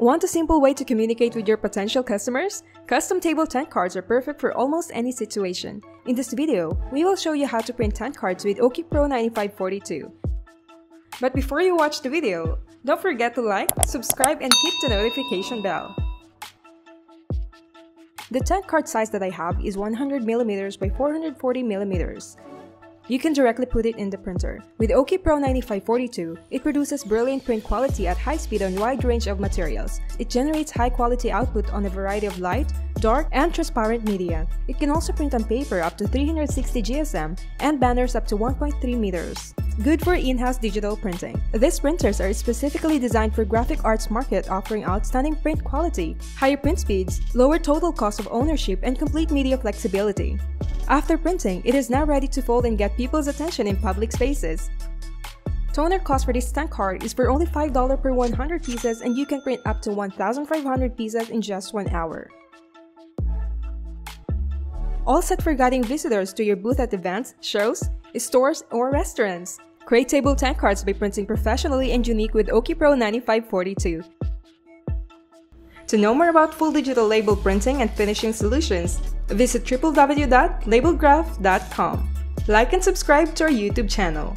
Want a simple way to communicate with your potential customers? Custom table tent cards are perfect for almost any situation. In this video, we will show you how to print tent cards with Oki Pro 9542. But before you watch the video, don't forget to like, subscribe, and hit the notification bell. The tent card size that I have is 100mm by 440mm. You can directly put it in the printer. With Oki Pro 9542, it produces brilliant print quality at high speed on wide range of materials. It generates high quality output on a variety of light, dark, and transparent media. It can also print on paper up to 360 GSM and banners up to 1.3 meters. Good for in-house digital printing. These printers are specifically designed for graphic arts market offering outstanding print quality, higher print speeds, lower total cost of ownership, and complete media flexibility. After printing, it is now ready to fold and get people's attention in public spaces. Toner cost for this tent card is for only $5 per 100 pieces and you can print up to 1,500 pieces in just one hour. All set for guiding visitors to your booth at events, shows, stores, or restaurants. Create table tent cards by printing professionally and unique with Oki Pro 9542. To know more about full digital label printing and finishing solutions, visit www.labelgraff.com. Like and subscribe to our YouTube channel.